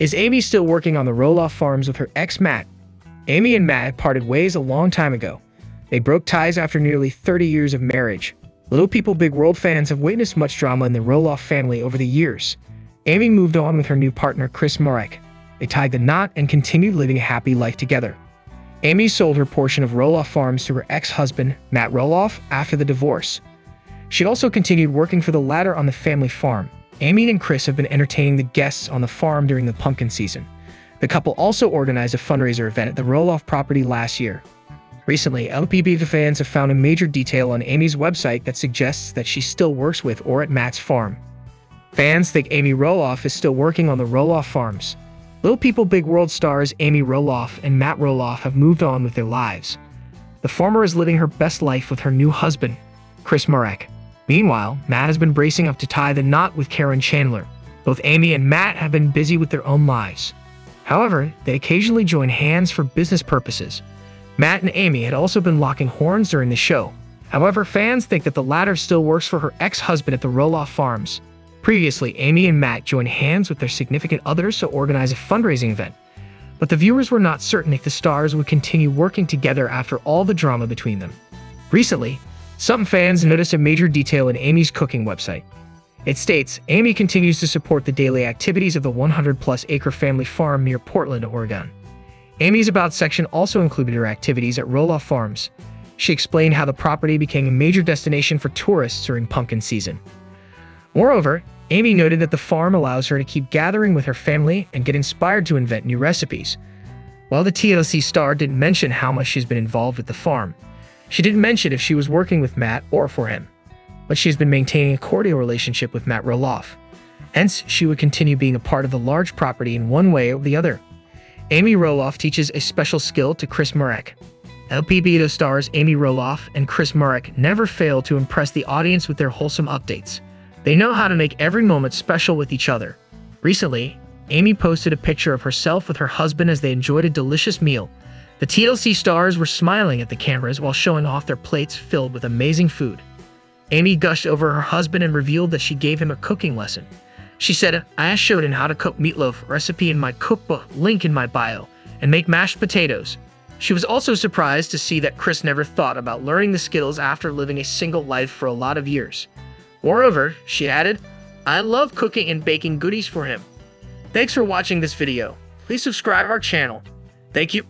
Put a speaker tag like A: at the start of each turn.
A: Is Amy still working on the Roloff Farms with her ex Matt? Amy and Matt parted ways a long time ago. They broke ties after nearly 30 years of marriage. Little People Big World fans have witnessed much drama in the Roloff family over the years. Amy moved on with her new partner Chris Marek. They tied the knot and continued living a happy life together. Amy sold her portion of Roloff Farms to her ex-husband, Matt Roloff, after the divorce. She also continued working for the latter on the family farm. Amy and Chris have been entertaining the guests on the farm during the pumpkin season. The couple also organized a fundraiser event at the Roloff property last year. Recently, LPB fans have found a major detail on Amy's website that suggests that she still works with or at Matt's farm. Fans think Amy Roloff is still working on the Roloff farms. Little People Big World stars Amy Roloff and Matt Roloff have moved on with their lives. The former is living her best life with her new husband, Chris Marek. Meanwhile, Matt has been bracing up to tie the knot with Karen Chandler. Both Amy and Matt have been busy with their own lives. However, they occasionally join hands for business purposes. Matt and Amy had also been locking horns during the show. However, fans think that the latter still works for her ex-husband at the Roloff Farms. Previously, Amy and Matt joined hands with their significant others to organize a fundraising event. But the viewers were not certain if the stars would continue working together after all the drama between them. Recently, some fans noticed a major detail in Amy's cooking website. It states, Amy continues to support the daily activities of the 100-plus acre family farm near Portland, Oregon. Amy's About section also included her activities at Roloff Farms. She explained how the property became a major destination for tourists during pumpkin season. Moreover, Amy noted that the farm allows her to keep gathering with her family and get inspired to invent new recipes. While the TLC star didn't mention how much she's been involved with the farm, she didn't mention if she was working with Matt or for him, but she's been maintaining a cordial relationship with Matt Roloff. Hence, she would continue being a part of the large property in one way or the other. Amy Roloff teaches a special skill to Chris Marek. LPB stars Amy Roloff and Chris Marek never fail to impress the audience with their wholesome updates. They know how to make every moment special with each other. Recently, Amy posted a picture of herself with her husband as they enjoyed a delicious meal. The TLC stars were smiling at the cameras while showing off their plates filled with amazing food. Amy gushed over her husband and revealed that she gave him a cooking lesson. She said, I showed him how to cook meatloaf, recipe in my cookbook, link in my bio, and make mashed potatoes. She was also surprised to see that Chris never thought about learning the skills after living a single life for a lot of years. Moreover, she added, I love cooking and baking goodies for him. Thanks for watching this video. Please subscribe our channel. Thank you.